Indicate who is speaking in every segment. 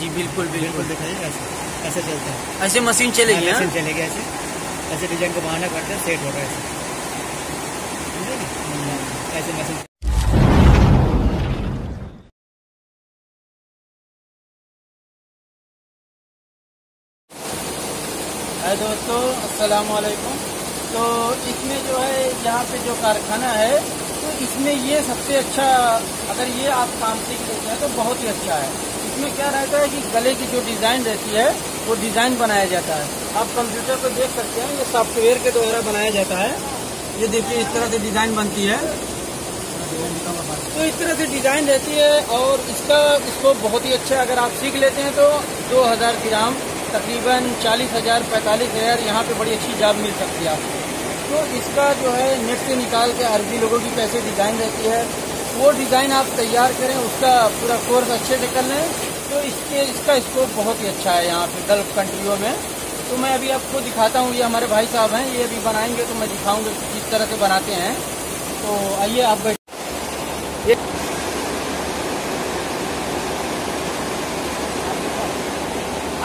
Speaker 1: जी बिल्कुल
Speaker 2: बिल्कुल दिखाइए ऐसे ऐसे चलता है।
Speaker 1: ऐसे मशीन चलेगी
Speaker 2: हाँ,
Speaker 1: हाँ?
Speaker 2: मशीन चलेगी ऐसे। ऐसे डिज़ाइन को बहाना करते हैं सेट होगा ऐसे। ना? ऐसे मशीन
Speaker 1: है दोस्तों अस्सलाम वालेकुम तो इसमें जो है यहाँ पे जो कारखाना है तो इसमें ये सबसे अच्छा अगर ये आप काम सीख लेते हैं तो बहुत ही अच्छा है। इसमें क्या रहता है कि गले की जो डिज़ाइन रहती है, वो डिज़ाइन बनाया जाता है। आप कंप्यूटर पर देख सकते हैं, ये सॉफ्टवेयर के द्वारा बनाया जाता है। ये देखिए, इस तरह से डिज़ाइन बनती है। तो इस तरह से डिज़ाइन रहती है और इसका इसको बहुत ही अच्छा अगर आप सीख लेते हैं तो दो हज़ार ग्राम तकरीबन चालीस हज़ार, पैंतालीस हज़ार, यहाँ पे बड़ी अच्छी जॉब मिल सकती है आपको। तो इसका जो है नेट से निकाल के अरबी लोगों की कैसे डिज़ाइन रहती है। वो डिज़ाइन आप तैयार करें, उसका पूरा कोर्स अच्छे से कर लें। तो इसके, इसका स्कोप बहुत ही अच्छा है यहाँ पे गल्फ कंट्रियों में। तो मैं अभी आपको दिखाता हूँ, ये हमारे भाई साहब हैं, ये अभी बनाएँगे तो मैं दिखाऊँगा कि किस तरह से बनाते हैं। तो आइए, आप बैठ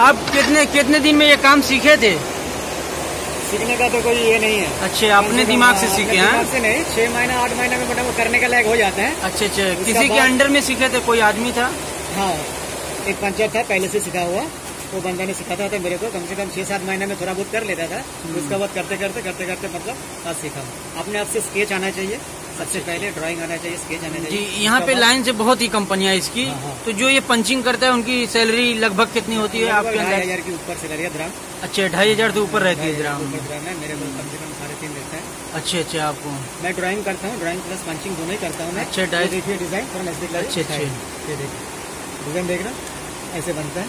Speaker 1: आप कितने कितने दिन में ये काम सीखे थे?
Speaker 2: सीखने का तो कोई ये नहीं है।
Speaker 1: अच्छे अपने दिमाग से सीखे हैं?
Speaker 2: से नहीं छह महीना आठ महीना में मोटा करने का लायक हो जाते हैं।
Speaker 1: अच्छे अच्छे। किसी के अंडर में सीखे थे कोई आदमी था?
Speaker 2: हाँ एक पंचायत था पहले से सीखा हुआ। वो बंदा ने सिखाता था मेरे को कम से कम छह सात महीने में थोड़ा बहुत कर लेता था।
Speaker 1: हम्म।
Speaker 2: उसके बाद करते करते करते करते मतलब आज सीखा अपने आप से स्केच आना चाहिए। सबसे पहले ड्राइंग आना चाहिए स्केच आना चाहिए।
Speaker 1: जी
Speaker 2: यहाँ
Speaker 1: पे लाइन से बहुत ही कंपनियाँ इसकी।
Speaker 2: हाँ, हाँ।
Speaker 1: तो जो ये पंचिंग करता है उनकी सैलरी लगभग कितनी होती है आपके
Speaker 2: हज़ार के ऊपर से लड़िया ग्राम
Speaker 1: अच्छे ढाई हज़ार से ऊपर रहती है
Speaker 2: ढाई
Speaker 1: ग्राम
Speaker 2: है मेरे को कम से कम साढ़े तीन मिलता है।
Speaker 1: अच्छे अच्छे आपको।
Speaker 2: मैं ड्राइंग करता हूँ ड्राइंग प्लस पंचिंग दोनों ही करता हूँ मैं।
Speaker 1: अच्छा, डाइ-
Speaker 2: देखिए डिज़ाइन थोड़ा नज़दीक।
Speaker 1: अच्छे, अच्छे।
Speaker 2: ये देखिए। डिज़ाइन देख रहा ऐसे बनता है।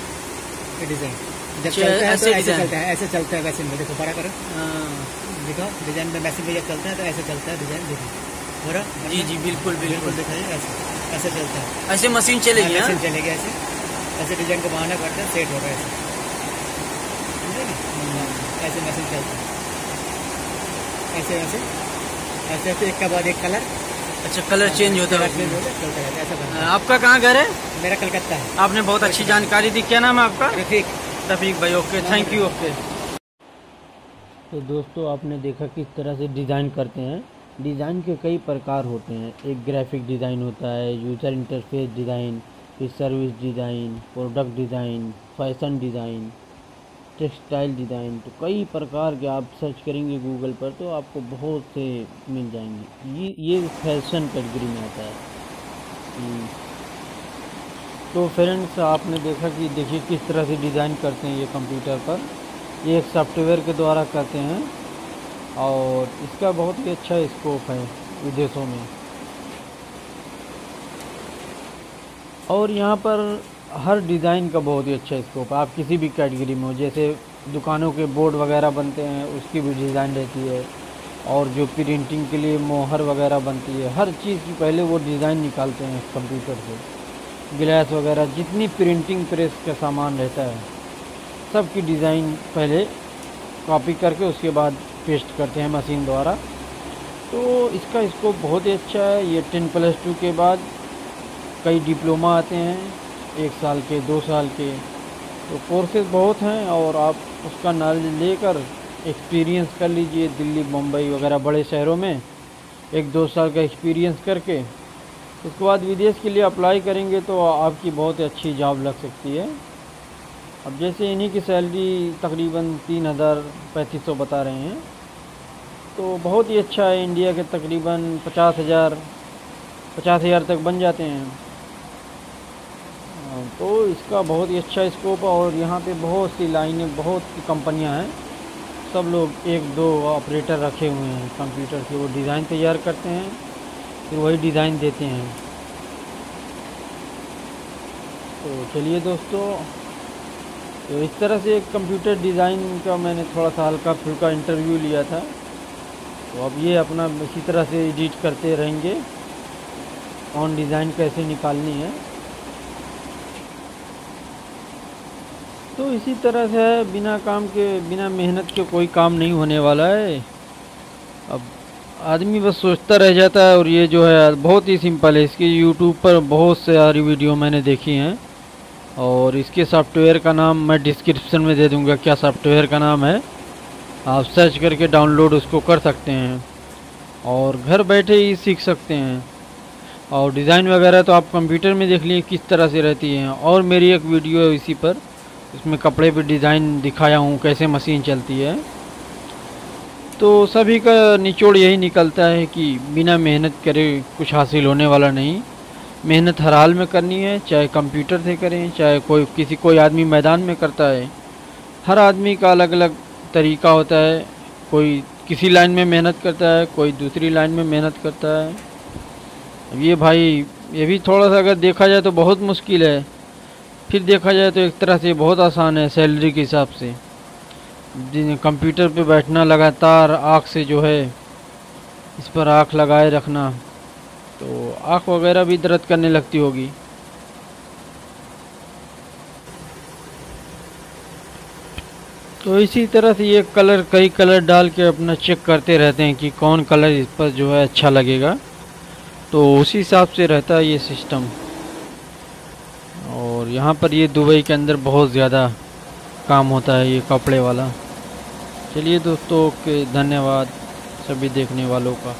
Speaker 2: ये डिज़ाइन जब
Speaker 1: अच्छा,
Speaker 2: चलता है तो
Speaker 1: ऐसे
Speaker 2: ऐसे चलता है ऐसे चलता है वैसे में देखो बड़ा करो।
Speaker 1: हाँ,
Speaker 2: देखो डिज़ाइन में मैसेज में जब चलता है तो ऐसे चलता है डिज़ाइन देखो। हो रहा
Speaker 1: जी जी बिल्कुल
Speaker 2: बिल्कुल। दिखाइए ऐसे ऐसे चलता है।
Speaker 1: ऐसे मशीन चलेगी हाँ?
Speaker 2: मशीन चलेगी ऐसे। ऐसे डिज़ाइन को बहाना करते हैं सेट होगा ऐसे। समझे ना ऐसे मशीन चलता है। ऐसे वैसे ऐसे ऐसे एक के बाद एक कलर
Speaker 1: अच्छा कलर चेंज होता है।
Speaker 2: चेंज होता है चलता रहता ऐसा बनता है।
Speaker 1: आपका कहाँ घर है?
Speaker 2: मेरा कलकत्ता है।
Speaker 1: आपने बहुत अच्छी जानकारी दी। क्या नाम है आपका?
Speaker 2: रफीक।
Speaker 1: रफीक भाई ओके थैंक यू ओके। तो दोस्तों आपने देखा किस तरह से डिज़ाइन करते हैं। डिज़ाइन के कई प्रकार होते हैं। एक ग्राफिक डिज़ाइन होता है यूज़र इंटरफेस डिज़ाइन फिर service design product design fashion design textile design. तो कई प्रकार के आप सर्च करेंगे गूगल पर तो आपको बहुत से मिल जाएँगे। ये ये फ़ैशन कैटेगरी में आता है। हम्म। तो फ्रेंड्स, आपने देखा कि देखिए किस तरह से डिज़ाइन करते हैं ये कंप्यूटर पर। ये एक सॉफ्टवेयर के द्वारा करते हैं और इसका बहुत ही अच्छा स्कोप है विदेशों में। और यहाँ पर हर डिज़ाइन का बहुत ही अच्छा स्कोप है। आप किसी भी कैटेगरी में हो, जैसे दुकानों के बोर्ड वगैरह बनते हैं, उसकी भी डिज़ाइन रहती है। और जो प्रिंटिंग के लिए मोहर वगैरह बनती है, हर चीज़ की पहले वो डिज़ाइन निकालते हैं कंप्यूटर से। गिलास वगैरह, जितनी प्रिंटिंग प्रेस का सामान रहता है सब की डिज़ाइन पहले कॉपी करके उसके बाद पेस्ट करते हैं मशीन द्वारा। तो इसका स्कोप बहुत ही अच्छा है। ये टेन प्लस टू के बाद कई डिप्लोमा आते हैं। एक साल के, दो साल के तो कोर्सेज बहुत हैं और आप उसका नॉलेज लेकर एक्सपीरियंस कर लीजिए दिल्ली, मुंबई वगैरह बड़े शहरों में, एक दो साल का एक्सपीरियंस करके। उसके बाद विदेश के लिए अप्लाई करेंगे तो आपकी बहुत अच्छी जॉब लग सकती है। अब जैसे इन्हीं की सैलरी तकरीबन तीन हज़ार पैंतीस सौ बता रहे हैं तो बहुत ही अच्छा है। इंडिया के तकरीबन पचास हज़ार पचास हज़ार तक बन जाते हैं। तो इसका बहुत ही अच्छा स्कोप है और यहाँ पे बहुत सी लाइनें, बहुत सी कंपनियाँ हैं। सब लोग एक दो ऑपरेटर रखे हुए हैं। कंप्यूटर के वो डिज़ाइन तैयार करते हैं, फिर वही डिज़ाइन देते हैं। तो चलिए दोस्तों तो इस तरह से एक कंप्यूटर डिज़ाइन का मैंने थोड़ा सा हल्का फुल्का इंटरव्यू लिया था। तो अब ये अपना इसी तरह से एडिट करते रहेंगे। ऑन डिज़ाइन कैसे निकालनी है। तो इसी तरह से बिना काम के, बिना मेहनत के कोई काम नहीं होने वाला है। अब आदमी बस सोचता रह जाता है और ये जो है, बहुत ही सिंपल है। इसकी यूट्यूब पर बहुत सारी वीडियो मैंने देखी हैं। और इसके सॉफ्टवेयर का नाम मैं डिस्क्रिप्शन में दे दूँगा क्या सॉफ्टवेयर का नाम है। आप सर्च करके डाउनलोड उसको कर सकते हैं। और घर बैठे ही सीख सकते हैं। और डिज़ाइन वगैरह तो आप कंप्यूटर में देख लिए किस तरह से रहती हैं। और मेरी एक वीडियो है इसी पर। इसमें कपड़े पे डिज़ाइन दिखाया हूँ, कैसे मशीन चलती है। तो सभी का निचोड़ यही निकलता है कि बिना मेहनत करे कुछ हासिल होने वाला नहीं। मेहनत हर हाल में करनी है, चाहे कंप्यूटर से करें, चाहे कोई, किसी कोई आदमी मैदान में करता है। हर आदमी का अलग अलग तरीका होता है। कोई किसी लाइन में मेहनत करता है, कोई दूसरी लाइन में मेहनत करता है। अब ये भाई, ये भी थोड़ा सा अगर देखा जाए तो बहुत मुश्किल है। फिर देखा जाए तो एक तरह से बहुत आसान है सैलरी के हिसाब से। कंप्यूटर पे बैठना लगातार आँख से जो है, इस पर आँख लगाए रखना तो आँख वगैरह भी दर्द करने लगती होगी। तो इसी तरह से ये कलर कई कलर डाल के अपना चेक करते रहते हैं कि कौन कलर इस पर जो है अच्छा लगेगा। तो उसी हिसाब से रहता है ये सिस्टम और यहाँ पर ये दुबई के अंदर बहुत ज़्यादा काम होता है ये कपड़े वाला। चलिए दोस्तों के धन्यवाद सभी देखने वालों का।